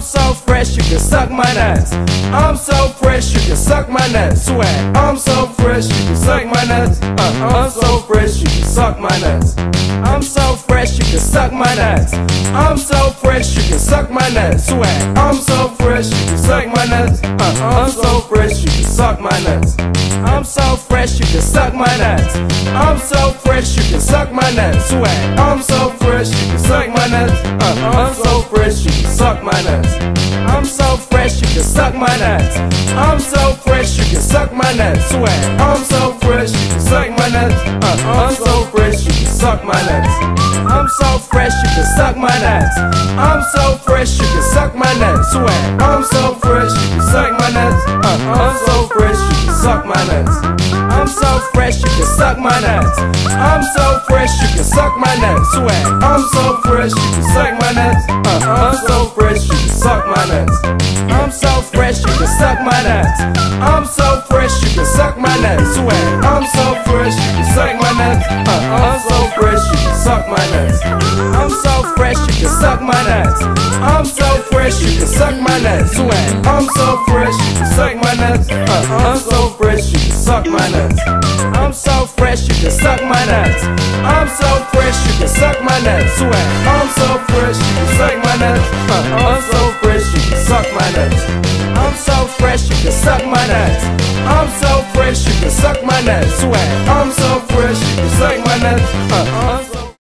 I'm so fresh, you can suck my nuts. I'm so fresh, you can suck my nuts. Swag. I'm so fresh, you can suck my nuts. Uh, I'm so fresh, you can suck my nuts. I'm so fresh, you can suck my nuts. I'm so fresh, you can suck my nuts. Swag. I'm so fresh, you can suck my nuts. Uh, I'm so fresh, you can suck my nuts. I'm so fresh, you can suck my nuts. I'm so fresh, you can suck my nuts. Swag. I'm so fresh, you can suck my nuts. Uh, I'm so fresh, you can suck my nuts. Can suck my nuts. I'm so fresh, you can suck my nuts. Swag. I'm so fresh, you can suck my nuts. Uh, I'm so fresh, you can suck my nuts. I'm so fresh, you can suck my nuts. I'm so fresh, you can suck my nuts. Swag. I'm so fresh, you can suck my nuts. Uh, I'm so fresh, you can suck my nuts. I'm so fresh, you can suck my nuts. I'm so fresh, you can suck my nuts. Swag. I'm so fresh, you can suck my nuts. Uh, I'm so fresh, you can suck my nuts. Nuts. I'm so fresh, you can suck my nuts. Swag. I'm so fresh, you can suck my nuts. Uh, I'm so fresh, you can suck my nuts. I'm so fresh, you can suck my nuts. I'm so fresh, you can suck my nuts. Swag. I'm so fresh, you can suck my nuts. Uh, I'm so fresh, you can suck my nuts. I'm so fresh, you can suck my nuts. I'm so fresh, you can suck my nuts. Swag. I'm so fresh, you can suck my nuts. Uh, I'm so fresh, you can suck my nuts. I'm so fresh, you can suck my nuts. Swag.